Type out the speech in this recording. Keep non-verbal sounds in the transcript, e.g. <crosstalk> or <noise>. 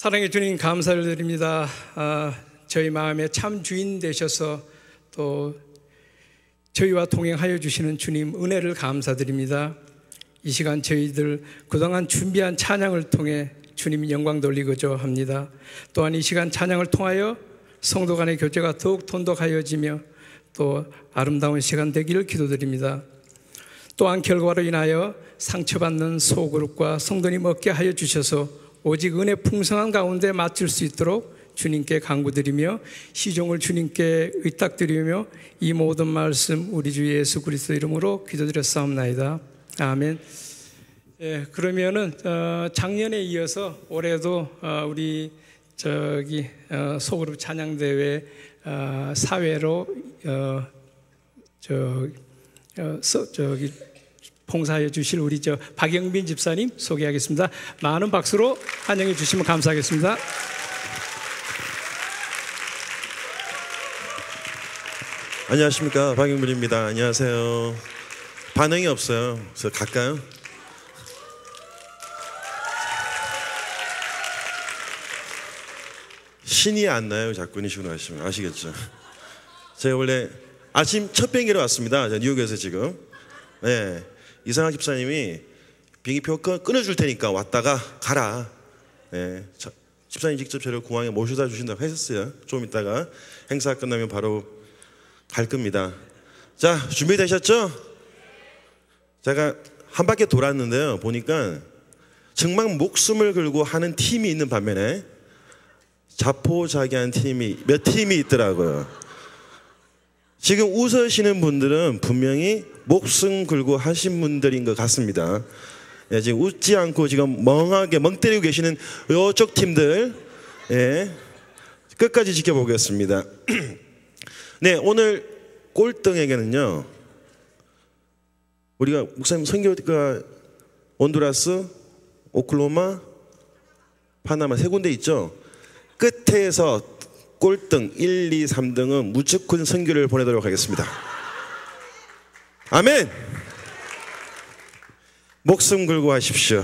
사랑의 주님 감사를 드립니다. 아, 저희 마음에 참 주인 되셔서 또 저희와 동행하여 주시는 주님 은혜를 감사드립니다. 이 시간 저희들 그동안 준비한 찬양을 통해 주님 영광 돌리고자 합니다. 또한 이 시간 찬양을 통하여 성도 간의 교제가 더욱 돈독하여지며 또 아름다운 시간 되기를 기도드립니다. 또한 결과로 인하여 상처받는 소그룹과 성도님 얻게 하여 주셔서 오직 은혜 풍성한 가운데 맡을 수 있도록 주님께 간구드리며 시종을 주님께 의탁드리며 이 모든 말씀 우리 주 예수 그리스도 이름으로 기도드렸사옵나이다. 아멘. 예, 그러면은 어, 작년에 이어서 올해도 어, 우리 저기 어, 소그룹 찬양 대회 어, 사회로 어, 저 어, 서, 저기 봉사해 주실 우리 저 박영빈 집사님 소개하겠습니다. 많은 박수로 환영해 주시면 감사하겠습니다. 안녕하십니까 박영민입니다. 안녕하세요. 반응이 없어요. 그래서 갈까요? 신이 안 나요. 자꾸 이런 식으로 하시면 아시겠죠? 제가 원래 아침 첫 비행기로 왔습니다. 뉴욕에서 지금. 네. 이상한 집사님이 비행기표 끊- 끊어줄 테니까 왔다가 가라. 네. 자, 집사님 직접 저를 공항에 모셔다 주신다고 하셨어요. 좀 이따가 행사 끝나면 바로 갈 겁니다. 자, 준비되셨죠? 제가 한 바퀴 돌았는데요. 보니까 정말 목숨을 걸고 하는 팀이 있는 반면에 자포자기한 팀이 몇 팀이 있더라고요. 지금 웃으시는 분들은 분명히 목숨 걸고 하신 분들인 것 같습니다. 예, 지금 웃지 않고 지금 멍하게 멍 때리고 계시는 이쪽 팀들, 예, 끝까지 지켜보겠습니다. <clears throat> 네, 오늘 꼴등에게는요, 우리가 목사님 선교가 온두라스, 오클로마, 파나마 세 군데 있죠. 끝에서 꼴등 1, 2, 3등은 무조건 선교를 보내도록 하겠습니다. 아멘. 목숨 걸고 하십시오.